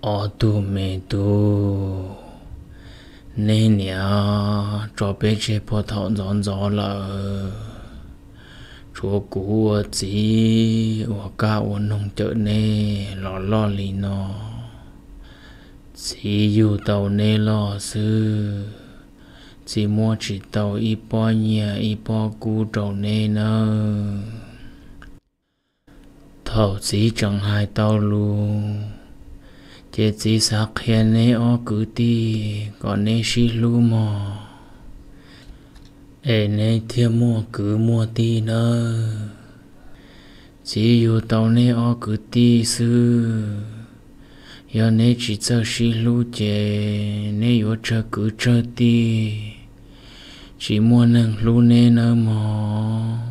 ở tu mẹ tu nên nhớ cho bé chế phô thọ dọn gió là chúa cũ chỉ ở cả ở nông chợ nè lo lo lì nó chỉ dù tàu nè lo sư chỉ mua chỉ tàu y po nhà y po cũ trầu nè nơ thầu chỉ chẳng hai tàu luôn chế chỉ sắc hiện nay ở cứ ti còn nay xí lu mò ê nay thiên mua cứ mua ti nơ chỉ yêu tàu nay ở cứ ti sư giờ nay chỉ cho xí lu chế nay yêu cho cứ cho ti chỉ mua nâng lu nay nơ mò